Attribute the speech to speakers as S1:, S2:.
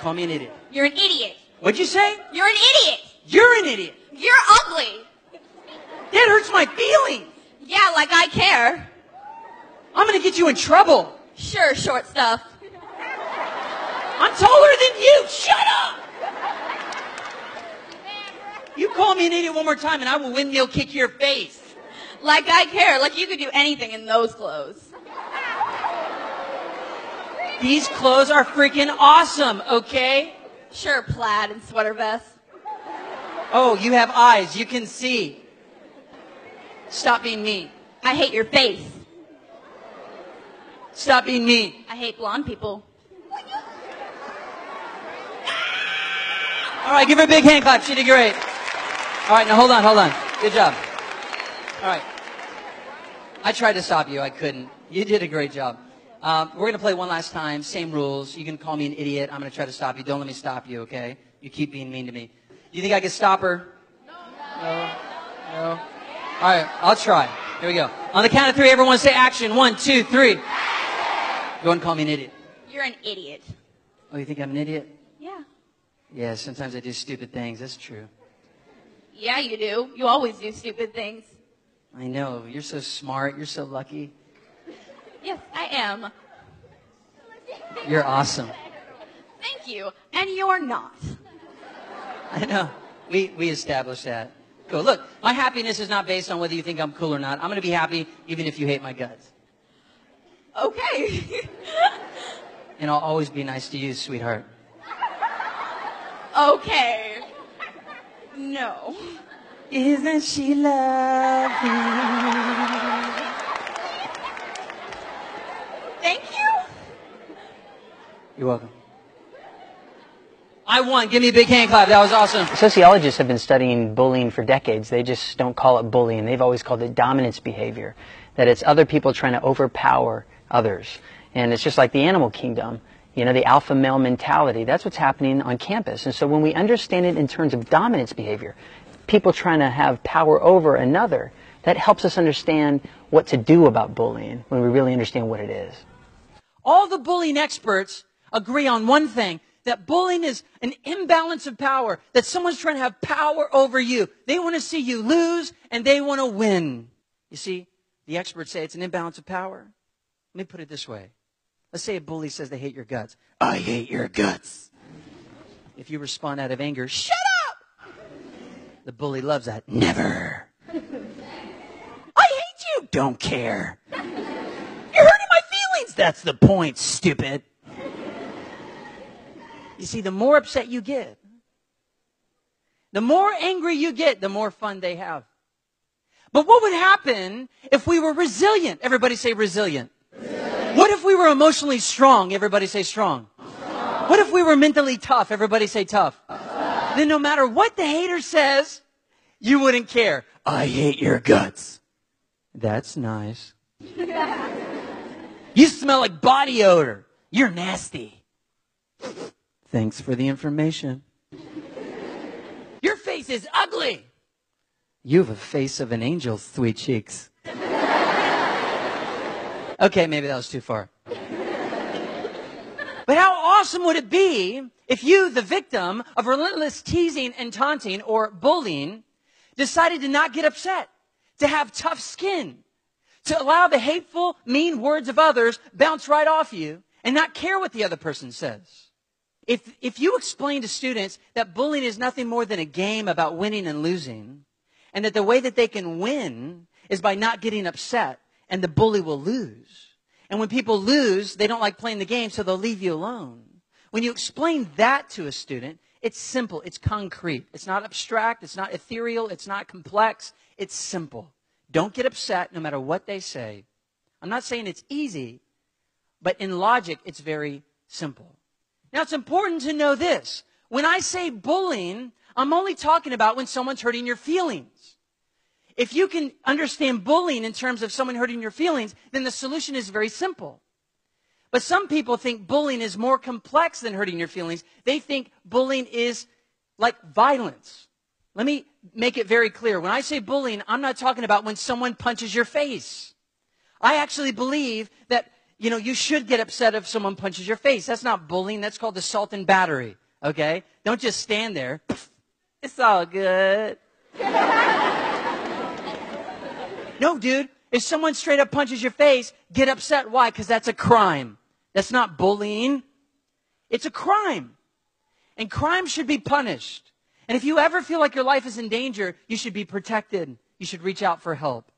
S1: Call me an idiot.
S2: You're an idiot.
S1: What'd you say?
S2: You're an idiot.
S1: You're an idiot.
S2: You're ugly.
S1: That hurts my feelings.
S2: Yeah, like I care.
S1: I'm gonna get you in trouble.
S2: Sure, short stuff.
S1: I'm taller than you. Shut up. You call me an idiot one more time and I will windmill kick your face.
S2: Like I care. Like you could do anything in those clothes.
S1: These clothes are freaking awesome, okay?
S2: Sure, plaid and sweater vest.
S1: Oh, you have eyes. You can see. Stop being mean.
S2: I hate your face.
S1: Stop being mean.
S2: I hate blonde people.
S1: All right, give her a big hand clap. She did great. All right, now hold on, hold on. Good job. All right. I tried to stop you. I couldn't. You did a great job. Um, we're going to play one last time. Same rules. You can call me an idiot. I'm going to try to stop you. Don't let me stop you, okay? You keep being mean to me. Do you think I can stop her? No. No. No. All right, I'll try. Here we go. On the count of three, everyone say action. One, two, three. Go ahead and call me an idiot.
S2: You're an idiot.
S1: Oh, you think I'm an idiot?
S2: Yeah.
S1: Yeah, sometimes I do stupid things. That's true.
S2: Yeah, you do. You always do stupid things.
S1: I know. You're so smart. You're so lucky.
S2: Yes, I am.
S1: You're awesome.
S2: Thank you. And you're not.
S1: I know. We, we established that. Cool. Look, my happiness is not based on whether you think I'm cool or not. I'm going to be happy even if you hate my guts.
S2: Okay.
S1: And I'll always be nice to you, sweetheart.
S2: okay. No.
S1: Isn't she lovely?
S2: Thank you.
S1: You're welcome. I won. Give me a big hand clap. That was awesome.
S3: Sociologists have been studying bullying for decades. They just don't call it bullying. They've always called it dominance behavior. That it's other people trying to overpower others. And it's just like the animal kingdom. You know, the alpha male mentality. That's what's happening on campus. And so when we understand it in terms of dominance behavior, people trying to have power over another, that helps us understand what to do about bullying when we really understand what it is.
S1: All the bullying experts agree on one thing that bullying is an imbalance of power, that someone's trying to have power over you. They want to see you lose and they want to win. You see, the experts say it's an imbalance of power. Let me put it this way. Let's say a bully says they hate your guts. I hate your guts. If you respond out of anger, shut up! The bully loves that. Never. I hate you. Don't care. You're hurting my feelings. That's the point, stupid. You see, the more upset you get, the more angry you get, the more fun they have. But what would happen if we were resilient? Everybody say resilient. What if we were emotionally strong? Everybody say strong. What if we were mentally tough? Everybody say tough. Then no matter what the hater says, you wouldn't care. I hate your guts. That's nice. you smell like body odor. You're nasty. Thanks for the information. Your face is ugly. You have a face of an angel, sweet cheeks. Okay, maybe that was too far. But how awesome would it be if you, the victim of relentless teasing and taunting or bullying, decided to not get upset, to have tough skin, to allow the hateful, mean words of others bounce right off you and not care what the other person says? If, if you explain to students that bullying is nothing more than a game about winning and losing, and that the way that they can win is by not getting upset, and the bully will lose. And when people lose, they don't like playing the game, so they'll leave you alone. When you explain that to a student, it's simple, it's concrete. It's not abstract, it's not ethereal, it's not complex, it's simple. Don't get upset no matter what they say. I'm not saying it's easy, but in logic, it's very simple. Now, it's important to know this. When I say bullying, I'm only talking about when someone's hurting your feelings. If you can understand bullying in terms of someone hurting your feelings, then the solution is very simple. But some people think bullying is more complex than hurting your feelings. They think bullying is like violence. Let me make it very clear. When I say bullying, I'm not talking about when someone punches your face. I actually believe that you know, you should get upset if someone punches your face. That's not bullying. That's called assault and battery. Okay? Don't just stand there. It's all good. no, dude. If someone straight up punches your face, get upset. Why? Because that's a crime. That's not bullying. It's a crime. And crime should be punished. And if you ever feel like your life is in danger, you should be protected. You should reach out for help.